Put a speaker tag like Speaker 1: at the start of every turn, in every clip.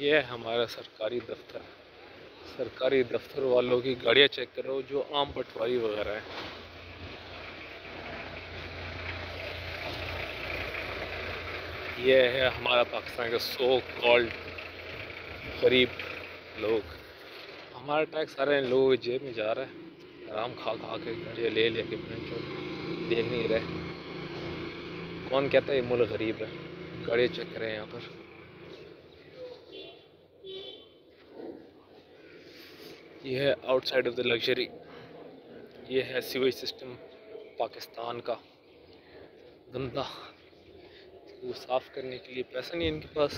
Speaker 1: ये हमारा सरकारी दफ्तर सरकारी दफ्तर वालों की गाड़ियाँ चेक करो जो आम पटवारी वगैरह है। ये है हमारा पाकिस्तान का सो कॉल्ड गरीब लोग। हमारा टैक्स सारे लोगों जेब में जा रहा है। आराम खा खा के गाड़ियाँ ले ले के देख नहीं रहे। कौन कहता है ये मुल्क गरीब है? गाड़ियाँ चेक करें यहाँ पर। ये है आउटसाइड ऑफ़ द लग्जरी ये है सीवेज सिस्टम पाकिस्तान का गंदा। वो साफ़ करने के लिए पैसा नहीं इनके पास।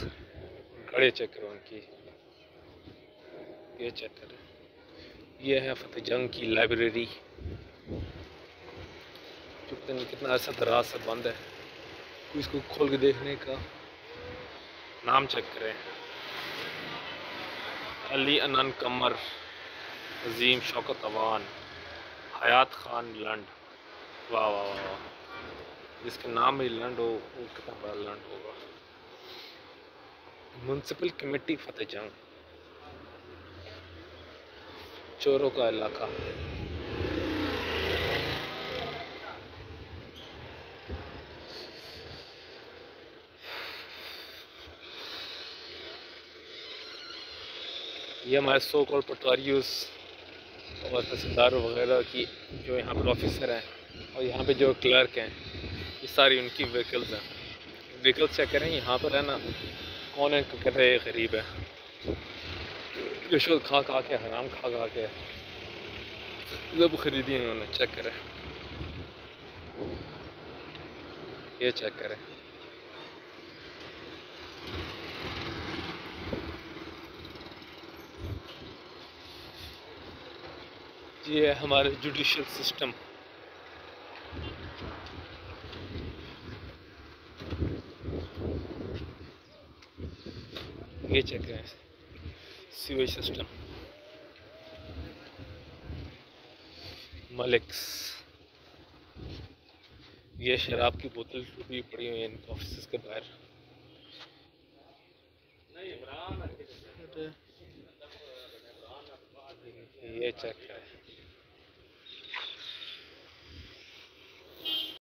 Speaker 1: गड़े चेक करो उनकी ये चेक करें ये है फतेह जंग की लाइब्रेरी जो पता नहीं कितना अर्सा दराज से बंद है। इसको खोल के देखने का नाम चेक करें अली अनन कमर। अजीम शौकत अवान, हयात खान लंड। वाह वाह वाह वाह। जिसके नाम में लंड हो, वो कितना बड़ा लंड होगा। म्यूनसिपल कमेटी फतेह जंग। चोरों का इलाका। ये हमारे सो कॉल पटवारियों और तहसीलदार वगैरह की जो यहाँ पर ऑफिसर हैं और यहाँ पे जो क्लर्क हैं, ये सारी उनकी व्हीकल्स हैं। व्हीकल्स चेक करें, यहाँ पर है ना, कौन है कहते हैं गरीब है। रिश्वत खा खा के, हराम खा खा के। जब खरीदी इन्होंने चेक करें। ये चेक करें। ये है हमारे जुडिशल सिस्टम ये चेक करें सीवेज सिस्टम मलिक्स ये शराब की बोतल टूटी पड़ी हुई है इनके ऑफ़िस के बाहर। ये चेक करें